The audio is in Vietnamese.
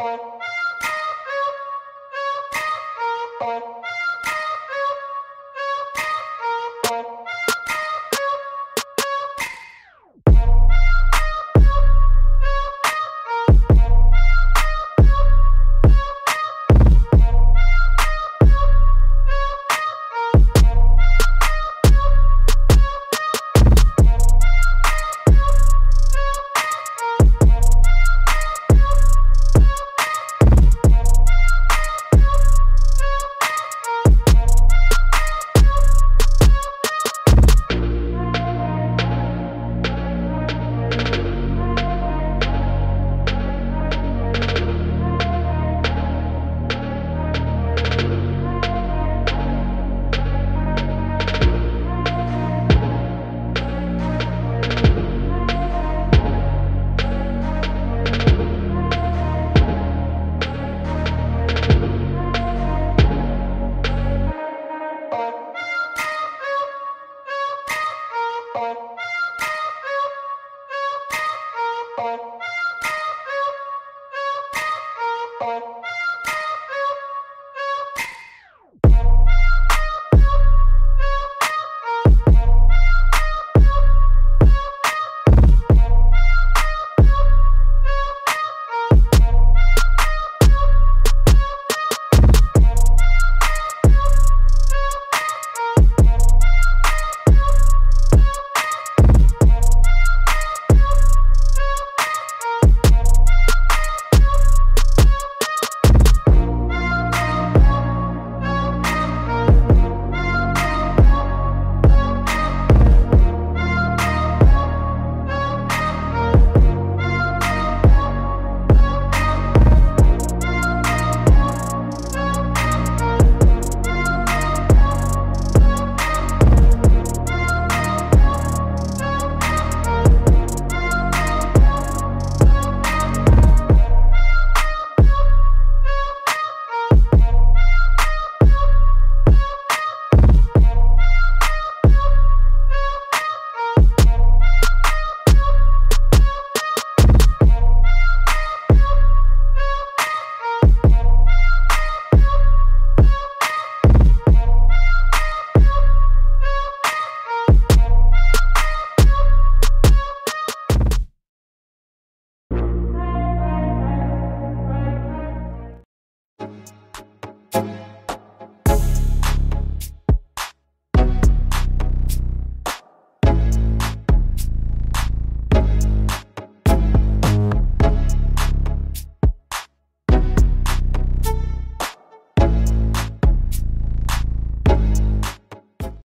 Thank you. Bye.